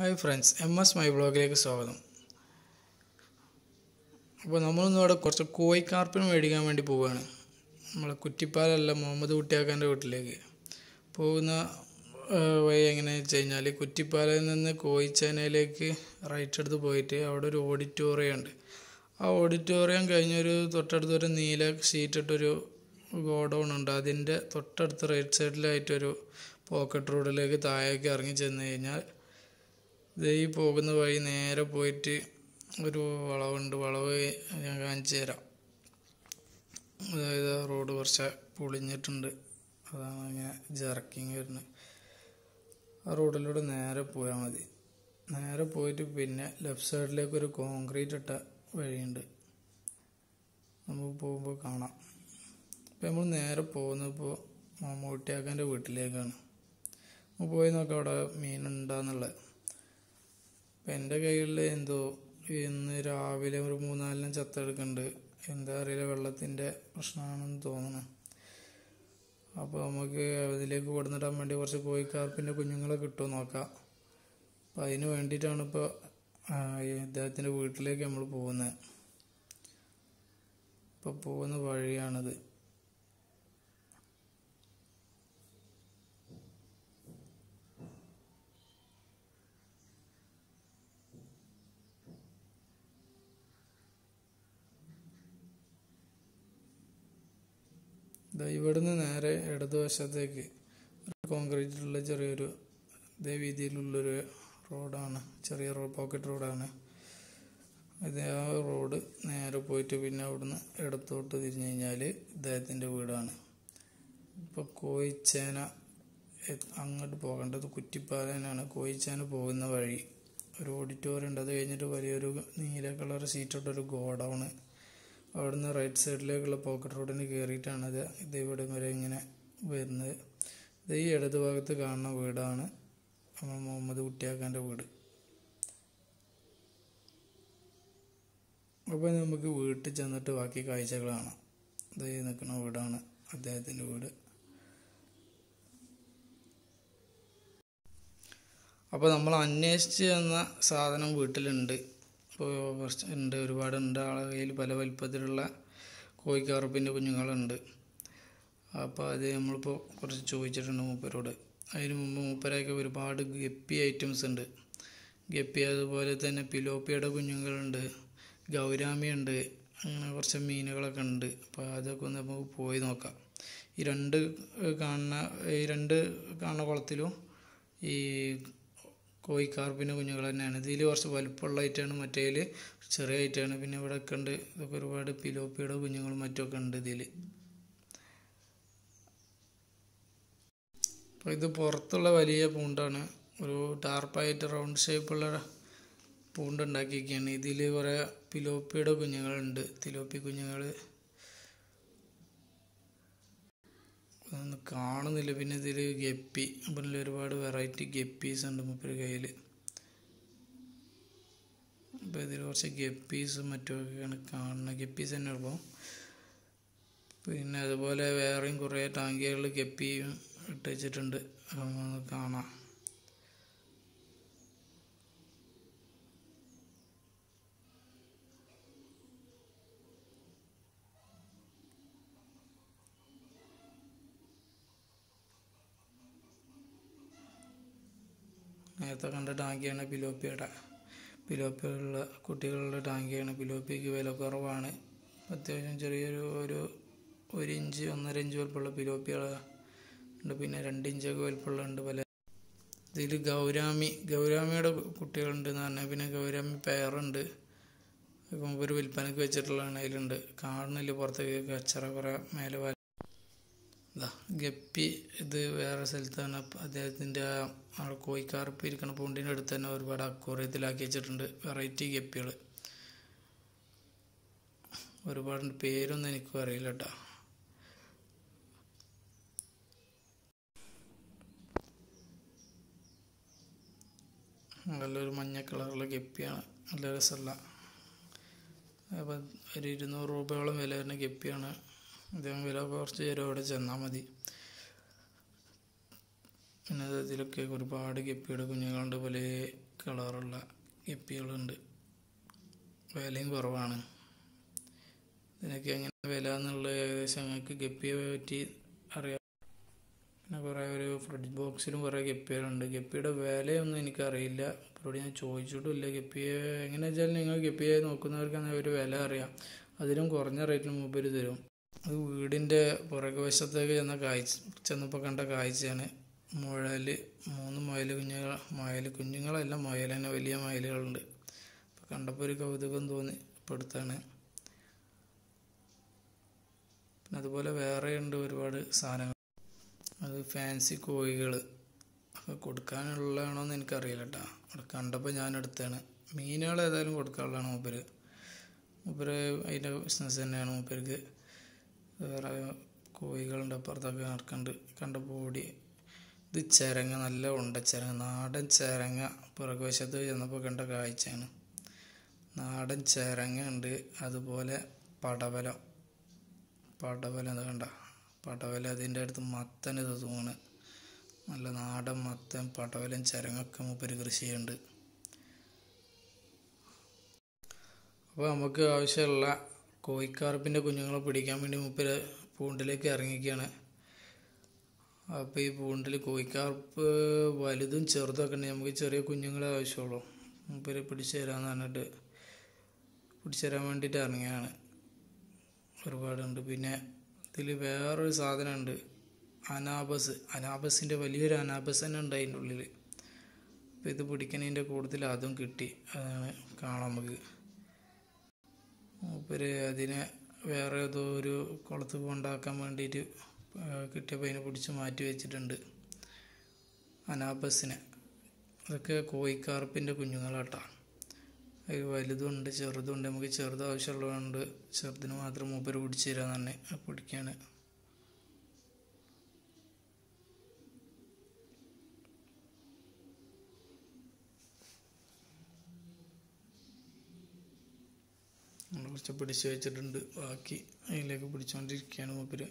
Hi friends M S my ബ്ലോഗിലേക്ക് സ്വാഗതം. അപ്പോൾ നമ്മളൊന്നും അവിടെ കുറച്ച് കോഴിക്കാർപ്പിന് മേടിക്കാൻ വേണ്ടി പോവുകയാണ്. നമ്മളെ കുറ്റിപ്പാലല്ല മുഹമ്മദ് കുട്ടിയാക്കാന്റെ വീട്ടിലേക്ക്. പോകുന്ന വഴി എങ്ങനെയാണെന്ന് വെച്ച് കഴിഞ്ഞാൽ കുറ്റിപ്പാലയിൽ നിന്ന് കോഴിച്ചേനയിലേക്ക് റൈറ്റ് എടുത്ത് പോയിട്ട് അവിടെ ഒരു ഓഡിറ്റോറിയം ഉണ്ട്. ആ ഓഡിറ്റോറിയം കഴിഞ്ഞൊരു തൊട്ടടുത്തൊരു നീല ഷീറ്റിട്ടൊരു ഗോഡൗൺ ഉണ്ട്. അതിന്റെ തൊട്ടടുത്ത് റൈറ്റ് സൈഡിലായിട്ടൊരു പോക്കറ്റ് റോഡിലേക്ക് താഴേക്ക് ഇറങ്ങി ചെന്ന് കഴിഞ്ഞാൽ ദേ ഈ പോകുന്ന വഴി നേരെ പോയിട്ട് ഒരു വളവുണ്ട്. വളവ് ഞാൻ കാണിച്ചു തരാം. അതായത് റോഡ് കുറച്ച് പൊളിഞ്ഞിട്ടുണ്ട്. അതാണ് ഇങ്ങനെ ജർക്കിങ് വരുന്നത്. ആ റോഡിലൂടെ നേരെ പോയാൽ മതി. നേരെ പോയിട്ട് പിന്നെ ലെഫ്റ്റ് സൈഡിലേക്ക് ഒരു കോൺക്രീറ്റ് ഇട്ട വഴിയുണ്ട്. നമുക്ക് പോകുമ്പോൾ കാണാം. ഇപ്പം നമ്മൾ നേരെ പോകുന്നത് ഇപ്പോൾ മമ്മൂട്ടിയാക്കാന്റെ വീട്ടിലേക്കാണ്. പോയി നോക്കാം അവിടെ മീനുണ്ടാന്നുള്ളത്. അപ്പം എന്റെ കയ്യിൽ എന്തോ ഇന്ന് രാവിലെ ഒരു മൂന്നാലിനും ചത്തെടുക്കുന്നുണ്ട് എന്താ അറിയില്ല വെള്ളത്തിന്റെ പ്രശ്നമാണെന്ന് തോന്നുന്നു അപ്പോൾ നമുക്ക് അതിലേക്ക് കൊടുന്നിടാൻ വേണ്ടി കുറച്ച് കോഴിക്കാർപ്പിന്റെ കുഞ്ഞുങ്ങളെ കിട്ടുമോ നോക്കാം. അപ്പം അതിന് വേണ്ടിയിട്ടാണ് ഇപ്പോൾ ഇദ്ദേഹത്തിന്റെ വീട്ടിലേക്ക് നമ്മൾ പോകുന്നത്. ഇപ്പോൾ പോകുന്ന വഴിയാണിത്. ഇവിടുന്ന് നേരെ ഇടതുവശത്തേക്ക് കോൺക്രീറ്റിലുള്ള ചെറിയൊരു ഇതേ വീതിയിലുള്ളൊരു റോഡാണ് ചെറിയ റോഡ് പോക്കറ്റ് റോഡാണ്. ഇതേ ആ റോഡ് നേരെ പോയിട്ട് പിന്നെ അവിടുന്ന് ഇടത്തോട്ട് തിരിഞ്ഞു കഴിഞ്ഞാൽ ഇദ്ദേഹത്തിന്റെ വീടാണ്. ഇപ്പോൾ കോയിച്ചേന അങ്ങോട്ട് പോകേണ്ടത് കുറ്റിപ്പാലനാണ്. കോയിച്ചേന പോകുന്ന വഴി ഒരു ഓഡിറ്റോറിയം ഉണ്ട്. അത് കഴിഞ്ഞിട്ട് വലിയൊരു നീല കളർ സീറ്റിട്ടൊരു ഗോഡൗണ്. അവിടുന്ന് റൈറ്റ് സൈഡിലേക്കുള്ള പോക്കറ്റ് റോഡിന് കയറിയിട്ടാണ് ഇത് ഇത് ഇവിടെ വരെ ഇങ്ങനെ വരുന്നത്. ഇത് ഈ ഇടത് ഭാഗത്ത് കാണുന്ന വീടാണ്. നമ്മൾ മുഹമ്മദ് കുട്ടിയാക്കാന്റെ വീട്. അപ്പോൾ നമുക്ക് വീട്ടിൽ ചെന്നിട്ട് ബാക്കി കാഴ്ചകളാണ്. ഇത് ഈ നിൽക്കുന്ന വീടാണ്. അദ്ദേഹത്തിന്റെ വീട്. അപ്പോൾ നമ്മൾ അന്വേഷിച്ച് തന്ന സാധനം വീട്ടിലുണ്ട്. ഇപ്പോൾ ഉണ്ട് ഒരുപാടുണ്ട് ആളെ കയ്യിൽ പല വലിപ്പത്തിലുള്ള കോഴിക്കാർപ്പിന്റെ കുഞ്ഞുങ്ങളുണ്ട്. അപ്പോൾ അത് നമ്മളിപ്പോൾ കുറച്ച് ചോദിച്ചിട്ടുണ്ട് മൂപ്പരോട്. അതിന് മുമ്പ് മൂപ്പരൊക്കെ ഒരുപാട് ഗപ്പി ഐറ്റംസ് ഉണ്ട്. ഗപ്പി അതുപോലെ തന്നെ പിലോപ്പിയുടെ കുഞ്ഞുങ്ങളുണ്ട് ഗൗരാമിയുണ്ട് അങ്ങനെ കുറച്ച് മീനുകളൊക്കെ ഉണ്ട്. അപ്പോൾ അതൊക്കെ ഒന്ന് നമുക്ക് പോയി നോക്കാം. ഈ രണ്ട് കാണുന്ന ഈ രണ്ട് കാണുന്ന കുളത്തിലും ഈ കോഴിക്കാർപ്പിന്റെ കുഞ്ഞുങ്ങൾ തന്നെയാണ്. ഇതിൽ കുറച്ച് വലുപ്പമുള്ള ഐറ്റാണ് മറ്റേതിൽ ചെറിയ ഐറ്റാണ് പിന്നെ ഇവിടെ ഒക്കെ ഉണ്ട് ഇതൊക്കെ ഒരുപാട് പിലോപ്പിയുടെ കുഞ്ഞുങ്ങളും മറ്റുമൊക്കെ ഉണ്ട് ഇതിൽ അപ്പോൾ ഇത് പുറത്തുള്ള വലിയ പൂണ്ടാണ്. ഒരു ടാർപ്പായിട്ട് റൗണ്ട് ഷേപ്പുള്ള പൂണ്ട് ഉണ്ടാക്കിയിരിക്കുകയാണ് ഇതിൽ കുറേ പിലോപ്പിയുടെ കുഞ്ഞുങ്ങളുണ്ട്. തിലോപ്പി കുഞ്ഞുങ്ങൾ അതൊന്നും കാണുന്നില്ല. പിന്നെ ഇതിൽ ഗപ്പി അപ്പം ഒരുപാട് വെറൈറ്റി ഗപ്പീസ് ഉണ്ട് മുപ്പര് കയ്യിൽ അപ്പോൾ ഇതിൽ കുറച്ച് ഗപ്പീസും മറ്റുമൊക്കെയാണ് കാണുന്നത് ഗപ്പീസ് തന്നെ ഉള്ളൂ. പിന്നെ അതുപോലെ വേറെയും കുറേ ടാങ്കികളിൽ ഗപ്പിയും ഇട്ട് വെച്ചിട്ടുണ്ട്. കാണാം. നേരത്തെ കണ്ട ടാങ്കിയാണ് പിലോപ്പിയുടെ. പിലോപ്പിയുള്ള കുട്ടികളുടെ ടാങ്കിയാണ്. പിലോപ്പിക്ക് വില കുറവാണ്. അത്യാവശ്യം ചെറിയൊരു ഒരു ഒരു ഇഞ്ച് ഒന്നര ഇഞ്ച് വലുപ്പമുള്ള പിലോപ്പികൾ ഉണ്ട് പിന്നെ രണ്ട് ഇഞ്ചൊക്കെ വലുപ്പമുള്ള ഉണ്ട് പല ഇതിൽ ഗൗരാമി ഗൗരാമിയുടെ കുട്ടികളുണ്ട് എന്ന് പറഞ്ഞാൽ പിന്നെ ഗൗരാമി പെയറുണ്ട്. ഇപ്പം ഒരു വിൽപ്പനക്ക് വെച്ചിട്ടുള്ളതാണ് അതിലുണ്ട്. കാണുന്നില്ല പുറത്തേക്ക്. കച്ചറ കുറേ മേലെ ഇതാ ഗപ്പി ഇത് വേറെ സ്ഥലത്താണ്. അദ്ദേഹത്തിന്റെ ആ കോഴിക്കാർപ്പ് ഇരിക്കുന്ന പൂണ്ടിന്റെ അടുത്ത് തന്നെ ഒരുപാട് അക്വറിയത്തിലാക്കി വെച്ചിട്ടുണ്ട് വെറൈറ്റി ഗപ്പികൾ ഒരുപാട് പേരൊന്നും എനിക്കും അറിയില്ല കേട്ടോ നല്ലൊരു മഞ്ഞ കളറുള്ള ഗപ്പിയാണ്. നല്ല രസമുള്ള. അപ്പം ഒരു ഇരുന്നൂറ് രൂപയോളം വില വരുന്ന ഗപ്പിയാണ്. അദ്ദേഹം വില കുറച്ച് തരും അവിടെ ചെന്നാൽ മതി. പിന്നെ ഇതിലൊക്കെ ഒരുപാട് ഗപ്പിയുടെ കുഞ്ഞുങ്ങളുണ്ട് പല കളറുള്ള ഗപ്പികളുണ്ട്. വിലയും കുറവാണ്. ഇതിനൊക്കെ എങ്ങനെ വില എന്നുള്ളത് ഏകദേശം ഞങ്ങൾക്ക് ഗപ്പിയെ പറ്റി അറിയാം. പിന്നെ കുറേ ഒരു ഫ്രിഡ്ജ് ബോക്സിലും കുറേ ഗപ്പികളുണ്ട്. ഗപ്പിയുടെ വിലയൊന്നും എനിക്കറിയില്ല. അവരോട് ഞാൻ ചോദിച്ചിട്ടുമില്ല ഗപ്പിയെ. എങ്ങനെ വെച്ചാൽ നിങ്ങൾ ഗപ്പിയെ നോക്കുന്നവർക്ക് ഒരു വില അറിയാം. അതിലും കുറഞ്ഞ റേറ്റിന് മുമ്പിൽ തരും. അത് വീടിന്റെ പുറകു വശത്തേക്ക് ചെന്ന കാഴ്ച ചെന്നപ്പോൾ കണ്ട കാഴ്ചയാണ്. മുഴൽ മൂന്ന് മുയൽ കുഞ്ഞുങ്ങൾ മുയൽ കുഞ്ഞുങ്ങളല്ല മുയൽ തന്നെ വലിയ മുയലുകളുണ്ട്. അപ്പോൾ കണ്ടപ്പോൾ ഒരു കൗതുകം തോന്നി ഇപ്പോൾ അടുത്താണ്. പിന്നെ അതുപോലെ വേറെ ഉണ്ട് ഒരുപാട് സാധനങ്ങൾ. അത് ഫാൻസി കോഴികൾ. അപ്പം കൊടുക്കാനുള്ളതാണോ എന്ന് എനിക്കറിയില്ല കേട്ടോ അവിടെ കണ്ടപ്പോൾ ഞാൻ എടുത്താണ്. മീനുകൾ ഏതായാലും കൊടുക്കാനുള്ളതാണ് മൂപ്പര്. മൂപ്പര് അതിന്റെ ബിസിനസ് തന്നെയാണ് മൂപ്പർക്ക് വേറെ കോഴികളുണ്ട് അപ്പുറത്തൊക്കെ നടക്കുന്നുണ്ട് കണ്ടപ്പോൾ ഓടി. ഇത് ചിരങ്ങ നല്ല ഉണ്ടച്ചിരങ്ങ നാടൻ ചിരങ്ങ പുറകുവശത്ത് ചെന്നപ്പോൾ കണ്ട കാഴ്ചയാണ്. നാടൻ ചിരങ്ങ ഉണ്ട്. അതുപോലെ പടവലം. പടവലം അത് കണ്ട. പടവലം അതിന്റെ അടുത്ത് മത്തൻ ഇത് തൂണ്. നല്ല നാടൻ മത്തൻ പടവലം ചിരങ്ങൊക്കെ മൂപ്പര് കൃഷി ചെയ്യുന്നുണ്ട്. അപ്പോൾ നമുക്ക് ആവശ്യമുള്ള കോഴിക്കാർപ്പിന്റെ കുഞ്ഞുങ്ങളെ പിടിക്കാൻ വേണ്ടി മൂപ്പര് പൂണ്ടിലേക്ക് ഇറങ്ങിക്കുകയാണ് അപ്പോൾ ഈ പൂണ്ടിൽ കോഴിക്കാർപ്പ് വലുതും ചെറുതൊക്കെ ഉണ്ടെങ്കിൽ നമുക്ക് ചെറിയ കുഞ്ഞുങ്ങളെ ആവശ്യമുള്ളൂ. മൂപ്പര് പിടിച്ചു തരാമെന്ന് പറഞ്ഞിട്ട് പിടിച്ചു തരാൻ വേണ്ടിയിട്ട് ഇറങ്ങിയാണ് ഒരുപാടുണ്ട്. പിന്നെ ഇതിൽ വേറൊരു സാധനമുണ്ട്. അനാബസ്. അനാബസിന്റെ വലിയൊരു അനാബസ് തന്നെ ഉണ്ട് അതിന്റെ ഉള്ളിൽ അപ്പോൾ ഇത് പിടിക്കുന്നതിന്റെ കൂടുതൽ അതും കിട്ടി. അതാണ് കാണാം നമുക്ക്. മൂപ്പര് അതിനെ വേറെ ഏതോ ഒരു കുളത്ത് കൊണ്ടാക്കാൻ വേണ്ടിയിട്ട് കിട്ടിയപ്പോൾ അതിനെ പിടിച്ച് മാറ്റി വെച്ചിട്ടുണ്ട്. അനാബസിനെ അതൊക്കെ കോഴിക്കാർപ്പിന്റെ കുഞ്ഞുങ്ങളാട്ടാ. അതിൽ വലുതുണ്ട് ചെറുതുണ്ട്. നമുക്ക് ചെറുത് ആവശ്യമുള്ളതുകൊണ്ട് ചെറുതിന് മാത്രം മൂപ്പര് പിടിച്ചു തരാൻ തന്നെ പിടിക്കാണ്. കുറച്ച് പിടിച്ചു വെച്ചിട്ടുണ്ട്. ബാക്കി അതിലേക്ക് പിടിച്ചുകൊണ്ടിരിക്കുകയാണ് മൂപ്പര്.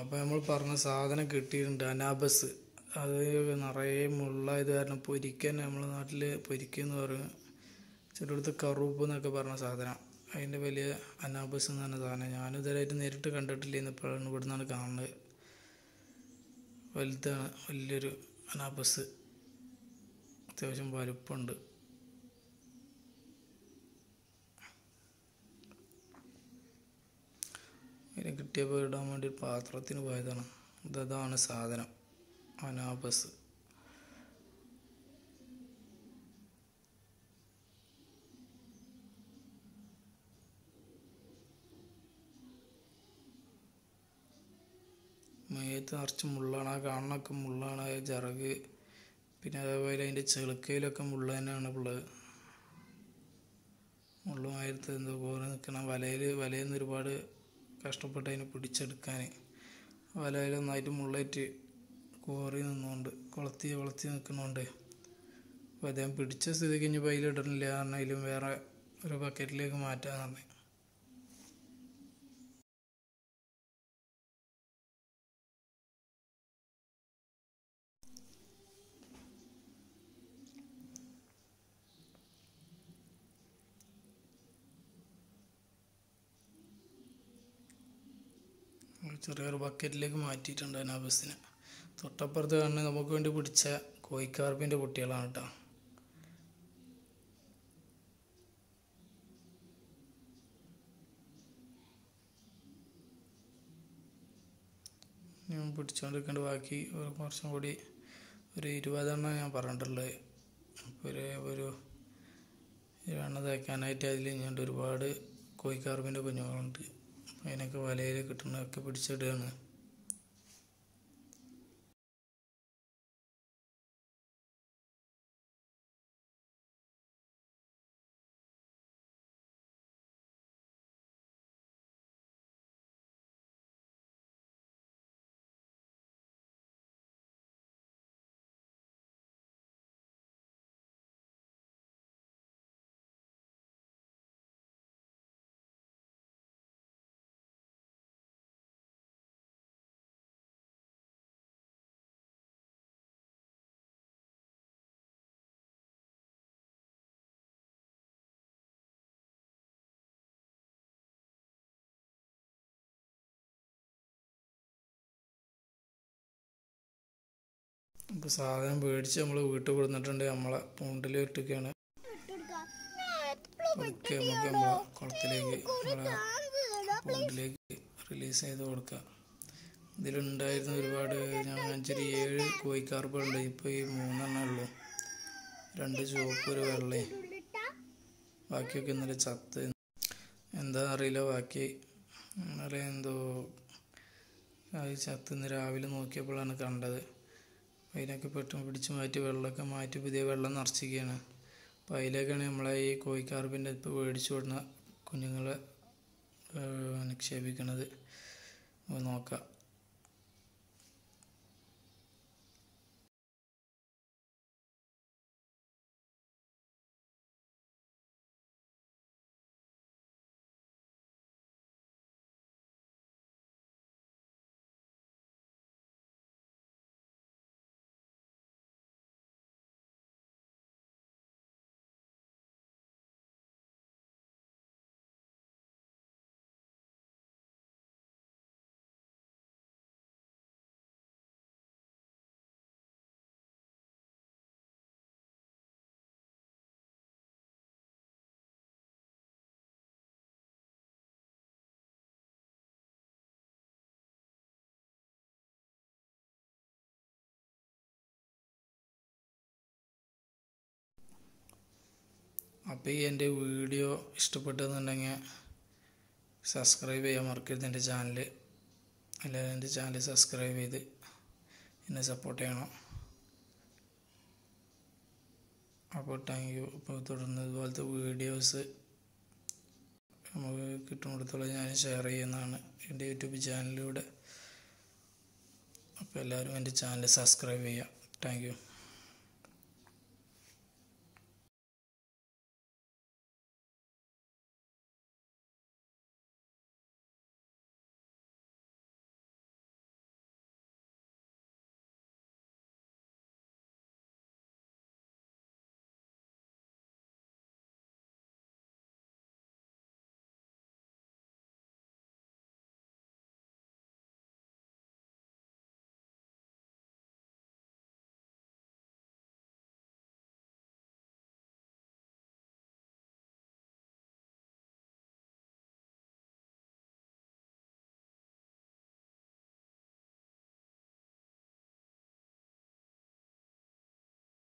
അപ്പോൾ നമ്മൾ പറഞ്ഞ സാധനം കിട്ടിയിട്ടുണ്ട് അനാബസ്. അത് നിറയെ മുള്ള ഇത് കാരണം പൊരിക്കാൻ നമ്മളെ നാട്ടിൽ പൊരിക്കെന്ന് പറയും. ചിലയിടത്ത് കറുപ്പ് എന്നൊക്കെ പറഞ്ഞ സാധനം. അതിന്റെ വലിയ അനാബസ് എന്ന് പറഞ്ഞ സാധനം. ഞാനും നേരിട്ട് കണ്ടിട്ടില്ല ഇന്നിപ്പോഴാണ് ഇവിടെ നിന്നാണ് കാണുന്നത്. വലുതാണ് വലിയൊരു അനാബസ്. അത്യാവശ്യം വലുപ്പമുണ്ട്. ഇതിന് കിട്ടിയപ്പോൾ ഇടാൻ വേണ്ടി പാത്രത്തിന് പോയതാണ്. ഇതാണ് സാധനം. അനാബസ്. മേത്ത് നിറച്ച് മുള്ളാണ്. ആ കാണണൊക്കെ മുള്ളാണ്. ആ ചിറക്. പിന്നെ അതേപോലെ അതിന്റെ ചെളുക്കയിലൊക്കെ മുള്ള തന്നെയാണ് ഉള്ളത്. മുള്ളുമായിട്ട് എന്തോ പോലെ നിൽക്കണം. വലയിൽ വലയിൽ നിന്ന് ഒരുപാട് കഷ്ടപ്പെട്ട് അതിനെ പിടിച്ചെടുക്കാൻ. വലയിൽ നന്നായിട്ട് മുള്ളേറ്റ് കോറി നിന്നുകൊണ്ട് കൊളത്തി വളർത്തി നിൽക്കുന്നുണ്ട്. അപ്പോൾ അദ്ദേഹം പിടിച്ച സ്ഥിതിക്ക് ഇനി അതിലിടണില്ല കാരണം അതിലും വേറെ ഒരു ബക്കറ്റിലേക്ക് മാറ്റാന്ന് പറഞ്ഞു. ചെറിയൊരു ബക്കറ്റിലേക്ക് മാറ്റിയിട്ടുണ്ട് അനാബസിനെ തൊട്ടപ്പുറത്ത് കണ്ണ് നമുക്ക് വേണ്ടി പിടിച്ച കോയിക്കാർപ്പിന്റെ കുട്ടികളാണ് കേട്ടോ ഞാൻ പിടിച്ചുകൊണ്ടിരിക്കേണ്ട ബാക്കി ഒരു കുറച്ചും കൂടി ഒരു ഇരുപതെണ്ണം ഞാൻ പറഞ്ഞിട്ടുള്ളത് ഒരു ഒരു എണ്ണ തേക്കാനായിട്ട് അതിൽ ഞാൻ ഒരുപാട് കോയിക്കാർപ്പിന്റെ കുഞ്ഞുങ്ങളുണ്ട്. അതിനൊക്കെ വലയിൽ കിട്ടുന്നതൊക്കെ പിടിച്ചിടുകയാണ്. അപ്പോൾ സാധനം മേടിച്ച് നമ്മൾ വീട്ടിൽ കൊടുത്തിട്ടുണ്ട് നമ്മളെ പൂണ്ടിൽ ഇട്ടൊക്കെയാണ് നമുക്ക് നമ്മളെ കുളത്തിലേക്ക് നമ്മളെ പൂണ്ടിലേക്ക് റിലീസ് ചെയ്ത് കൊടുക്കുക ഇതിലുണ്ടായിരുന്ന ഒരുപാട് ഞാൻ അഞ്ചൊരു ഏഴ് കോഴിക്കാർപ്പുണ്ട് ഇപ്പോൾ ഈ മൂന്നെണ്ണേ ഉള്ളൂ. രണ്ട് ചുവപ്പ് ഒരു വെള്ളയും. ബാക്കിയൊക്കെ ഇന്നലെ ചത്ത്. എന്താ അറിയില്ല. ബാക്കി എന്തോ അത് ചത്ത് ഇന്ന് രാവിലെ നോക്കിയപ്പോഴാണ് കണ്ടത്. അതിനൊക്കെ പെട്ടെന്ന് പിടിച്ച് മാറ്റി വെള്ളമൊക്കെ മാറ്റി പുതിയ വെള്ളം നിറച്ചിരിക്കുകയാണ്. അപ്പോൾ അതിലേക്കാണ് നമ്മളെ ഈ കോഴിക്കാർപ്പിന്റെ ഇപ്പോൾ മേടിച്ചു വിടുന്ന കുഞ്ഞുങ്ങളെ നിക്ഷേപിക്കുന്നത് നോക്കാം. അപ്പോൾ ഈ എന്റെ വീഡിയോ ഇഷ്ടപ്പെട്ടെന്നുണ്ടെങ്കിൽ സബ്സ്ക്രൈബ് ചെയ്യാൻ മറക്കരുത് എന്റെ ചാനൽ എല്ലാവരും എന്റെ ചാനൽ സബ്സ്ക്രൈബ് ചെയ്ത് എന്നെ സപ്പോർട്ട് ചെയ്യണം. അപ്പോൾ താങ്ക് യു അപ്പോൾ തുടർന്ന് ഇതുപോലത്തെ വീഡിയോസ് നമുക്ക് കിട്ടുന്നിടത്തോളം ഞാൻ ഷെയർ ചെയ്യുന്നതാണ് എന്റെ യൂട്യൂബ് ചാനലിലൂടെ അപ്പോൾ എല്ലാവരും എന്റെ ചാനൽ സബ്സ്ക്രൈബ് ചെയ്യാം. താങ്ക്